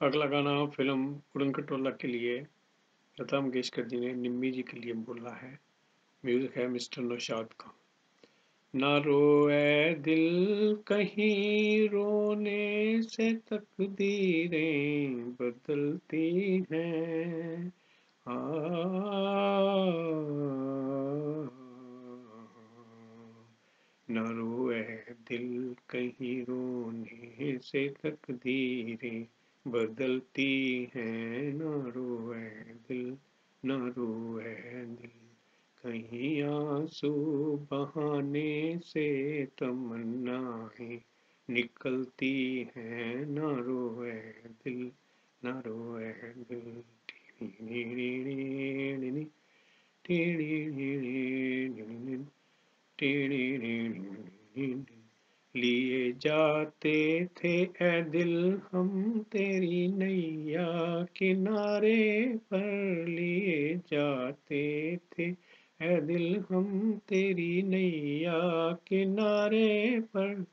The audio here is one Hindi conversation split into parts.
अगला गाना फ़िल्म उड़न खटोला के लिए लता मंगेशकर जी ने निम्मी जी के लिए बोला है। म्यूज़िक है मिस्टर नौशाद का। ना रोए दिल, कहीं रोने से तकदीरें बदलती हैं। न रोए दिल, कहीं रोने से तकदीरें बदलती है, न रोए दिल, न रोए दिल। कहीं आँसू बहाने से तमन्नाएँ निकलती है, न रोए दिल, न रोए दिल। लिए जाते थे ए दिल, हम तेरी नैया किनारे पर लिए जाते थे। ए दिल, हम तेरी नैया किनारे पर।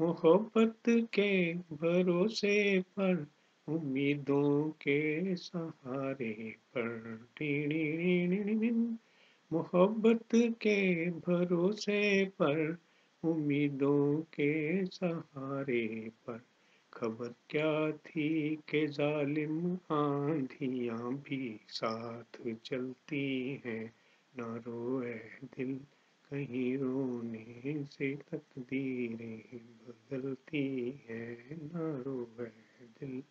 मोहब्बत के भरोसे पर, उम्मीदों के सहारे पर। मोहब्बत के भरोसे पर उम्मीदों के सहारे पर। खबर क्या थी के जालिम आंधियाँ भी साथ चलती हैं। न रोए दिल, कहीं रोने से तकदीरें बदलती हैं। न रोए दिल,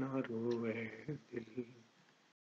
न रोए दिल।